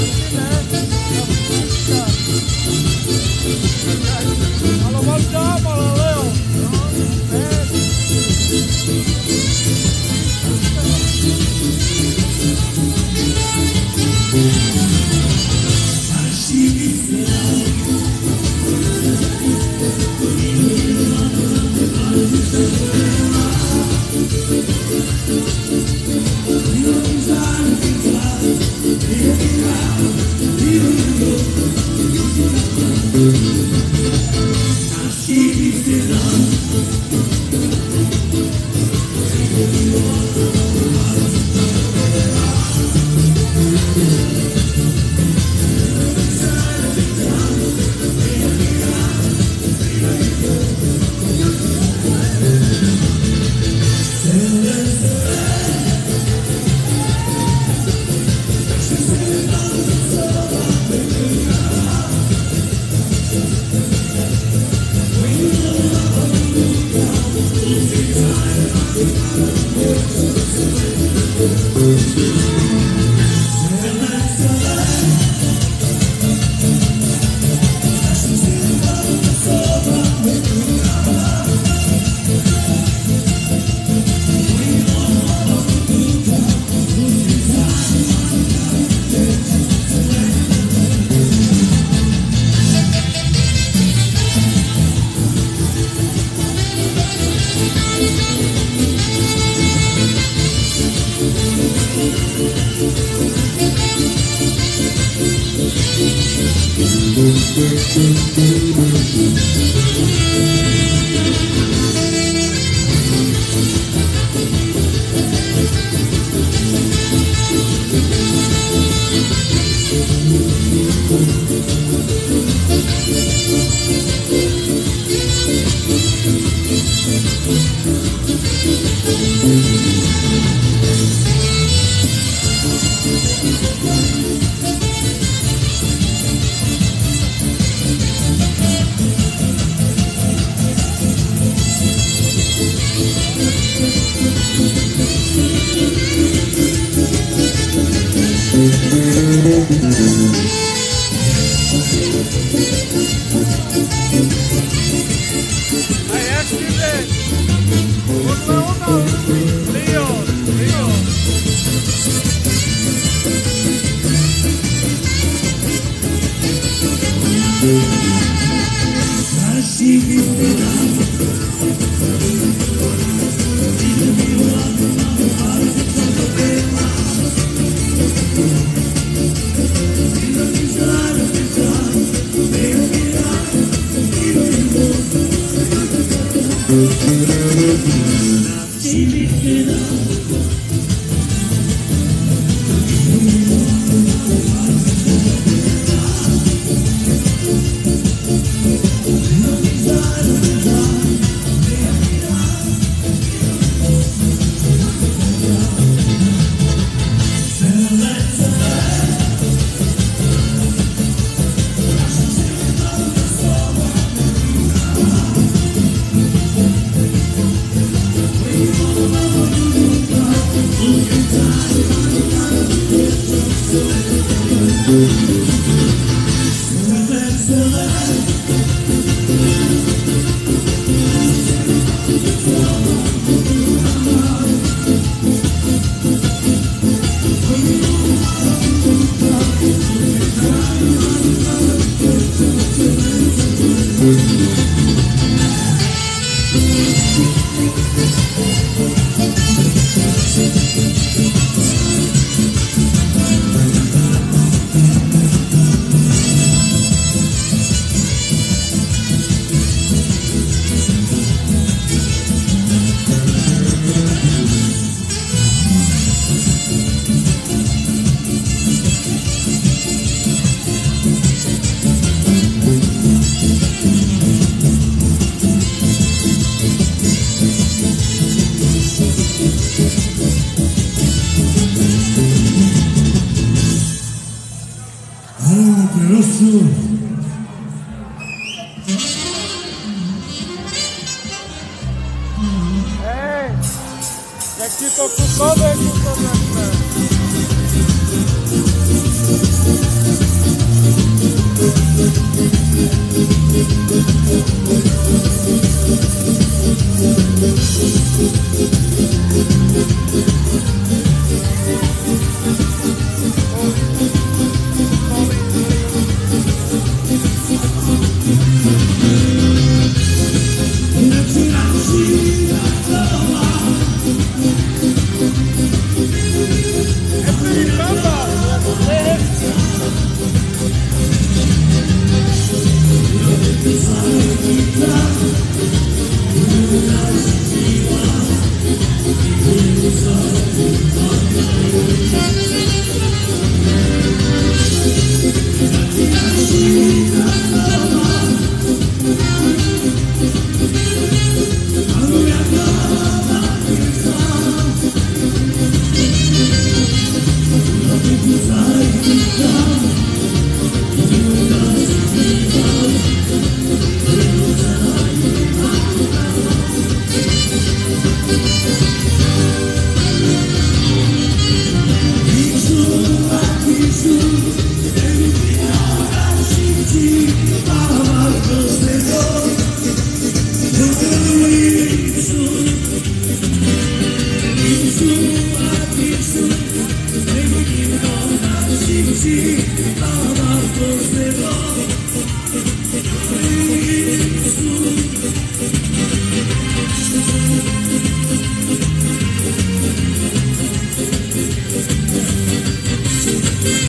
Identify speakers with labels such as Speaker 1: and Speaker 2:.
Speaker 1: 你是男 She lifted up. Jesus. aqui que tô com todo de Thank ti, abajo se.